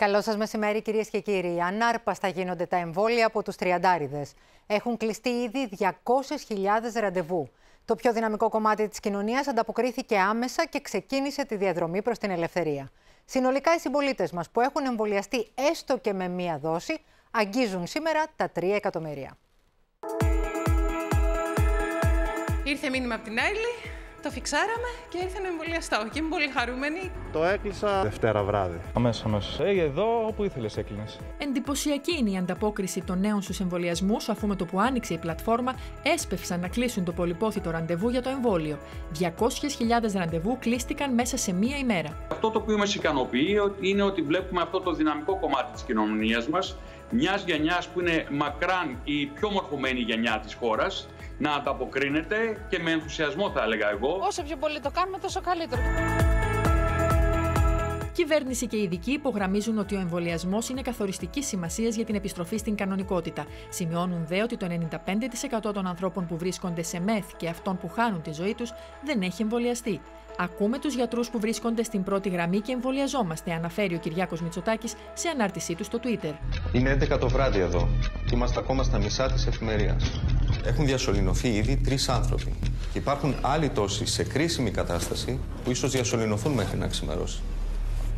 Καλό σας μεσημέρι, κυρίες και κύριοι. Ανάρπαστα γίνονται τα εμβόλια από τους τριαντάριδες. Έχουν κλειστεί ήδη 200.000 ραντεβού. Το πιο δυναμικό κομμάτι της κοινωνίας ανταποκρίθηκε άμεσα και ξεκίνησε τη διαδρομή προς την ελευθερία. Συνολικά, οι συμπολίτες μας που έχουν εμβολιαστεί έστω και με μία δόση αγγίζουν σήμερα τα 3 εκατομμύρια. Ήρθε μήνυμα από την Άιλη το φιξάραμε και ήρθε να εμβολιαστώ και είμαι πολύ χαρούμενη. Το έκλεισα Δευτέρα βράδυ. Αμέσως, αμέσως. Ε, εδώ όπου ήθελες έκλεινες. Εντυπωσιακή είναι η ανταπόκριση των νέων στους εμβολιασμούς, αφού με το που άνοιξε η πλατφόρμα έσπευσαν να κλείσουν το πολυπόθητο ραντεβού για το εμβόλιο. 200.000 ραντεβού κλείστηκαν μέσα σε μία ημέρα. Αυτό το οποίο μας ικανοποιεί είναι ότι βλέπουμε αυτό το δυναμικό κομμάτι της κοινωνίας μας, μιας γενιάς που είναι μακράν η πιο μορφωμένη γενιά της χώρας, να ανταποκρίνεται και με ενθουσιασμό θα έλεγα εγώ. Όσο πιο πολύ το κάνουμε τόσο καλύτερο. Κυβέρνηση και ειδικοί υπογραμμίζουν ότι ο εμβολιασμός είναι καθοριστικής σημασίας για την επιστροφή στην κανονικότητα. Σημειώνουν δε ότι το 95% των ανθρώπων που βρίσκονται σε μεθ και αυτών που χάνουν τη ζωή τους δεν έχει εμβολιαστεί. Ακούμε τους γιατρούς που βρίσκονται στην πρώτη γραμμή και εμβολιαζόμαστε, αναφέρει ο Κυριάκος Μητσοτάκης σε ανάρτησή του στο Twitter. Είναι 11 το βράδυ εδώ και είμαστε ακόμα στα μισά της εφημερίας. Έχουν διασωληνωθεί ήδη τρεις άνθρωποι. Υπάρχουν άλλοι τόσοι σε κρίσιμη κατάσταση που ίσως διασωληνωθούν μέχρι να ξημερώσει.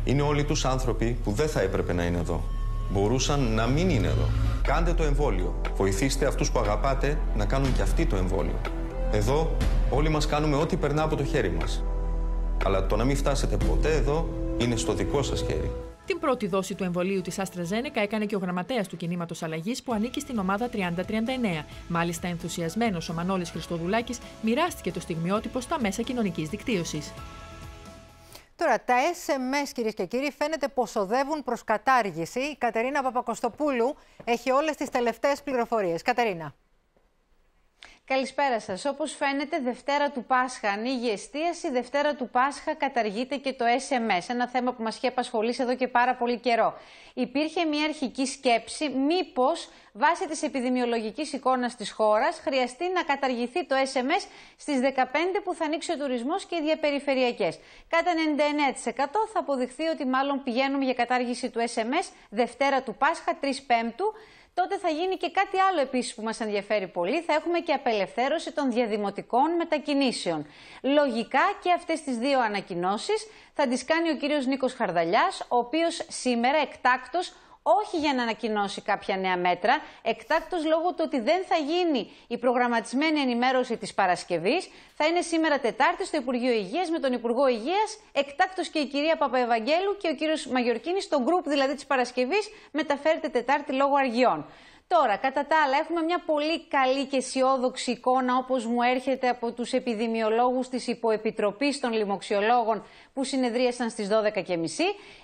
Είναι όλοι τους άνθρωποι που δεν θα έπρεπε να είναι εδώ. Μπορούσαν να μην είναι εδώ. Κάντε το εμβόλιο. Βοηθήστε αυτούς που αγαπάτε να κάνουν και αυτοί το εμβόλιο. Εδώ όλοι μας κάνουμε ό,τι περνά από το χέρι μας. Αλλά το να μην φτάσετε ποτέ εδώ είναι στο δικό σας χέρι. Την πρώτη δόση του εμβολίου της AstraZeneca έκανε και ο γραμματέας του κινήματος Αλλαγής που ανήκει στην ομάδα 3039. Μάλιστα, ενθουσιασμένος ο Μανώλης Χριστοδουλάκης μοιράστηκε το στιγμιότυπο στα μέσα κοινωνικής δικτύωσης. Τώρα, τα SMS, κυρίες και κύριοι, φαίνεται πως οδεύουν προς κατάργηση. Η Κατερίνα Παπακοστοπούλου έχει όλες τις τελευταίες πληροφορίες. Κατερίνα. Καλησπέρα σας. Όπως φαίνεται, Δευτέρα του Πάσχα ανοίγει εστίαση, Δευτέρα του Πάσχα καταργείται και το SMS. Ένα θέμα που μας είχε απασχολήσει εδώ και πάρα πολύ καιρό. Υπήρχε μια αρχική σκέψη, μήπως βάσει της επιδημιολογικής εικόνας της χώρας χρειαστεί να καταργηθεί το SMS στις 15 που θα ανοίξει ο τουρισμός και οι διαπεριφερειακές. Κατά 99% θα αποδειχθεί ότι μάλλον πηγαίνουμε για κατάργηση του SMS Δευτέρα του Πάσχα, 3 Πέμπτου τότε θα γίνει και κάτι άλλο επίσης που μας ενδιαφέρει πολύ. Θα έχουμε και απελευθέρωση των διαδημοτικών μετακινήσεων. Λογικά και αυτές τις δύο ανακοινώσεις θα τις κάνει ο κύριος Νίκος Χαρδαλιάς, ο οποίος σήμερα εκτάκτος όχι για να ανακοινώσει κάποια νέα μέτρα, εκτάκτως λόγω του ότι δεν θα γίνει η προγραμματισμένη ενημέρωση της Παρασκευής. Θα είναι σήμερα Τετάρτη στο Υπουργείο Υγείας με τον Υπουργό Υγείας, εκτάκτως και η κυρία Παπαευαγγέλου και ο κύριος Μαγιορκίνης, στο γκρουπ δηλαδή της Παρασκευής, μεταφέρεται Τετάρτη λόγω αργιών. Τώρα, κατά τα άλλα, έχουμε μια πολύ καλή και αισιόδοξη εικόνα, όπως μου έρχεται από τους επιδημιολόγους της Υποεπιτροπής των Λοιμοξιολόγων που συνεδρίασαν στις 12.30.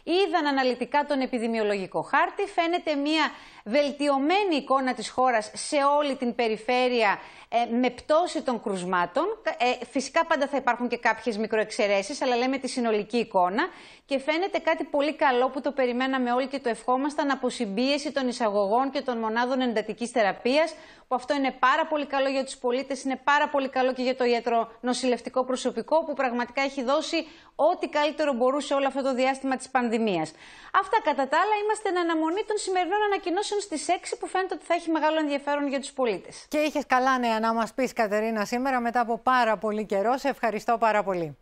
Είδαν αναλυτικά τον επιδημιολογικό χάρτη. Φαίνεται μια βελτιωμένη εικόνα της χώρας σε όλη την περιφέρεια ε, με πτώση των κρουσμάτων. Ε, φυσικά πάντα θα υπάρχουν και κάποιες μικροεξαιρέσεις, αλλά λέμε τη συνολική εικόνα. Και φαίνεται κάτι πολύ καλό που το περιμέναμε όλοι και το ευχόμασταν, αποσυμπίεση των εισαγωγών και των μονάδων εντατικής θεραπείας, που αυτό είναι πάρα πολύ καλό για τους πολίτες, είναι πάρα πολύ καλό και για το ιατρονοσηλευτικό προσωπικό, που πραγματικά έχει δώσει ό,τι καλύτερο μπορούσε όλο αυτό το διάστημα της πανδημίας. Αυτά κατά τα άλλα είμαστε εν αναμονή των σημερινών ανακοινώσεων στις 6 που φαίνεται ότι θα έχει μεγάλο ενδιαφέρον για τους πολίτες. Και είχες καλά νέα να μας πεις Κατερίνα σήμερα μετά από πάρα πολύ καιρό. Σε ευχαριστώ πάρα πολύ.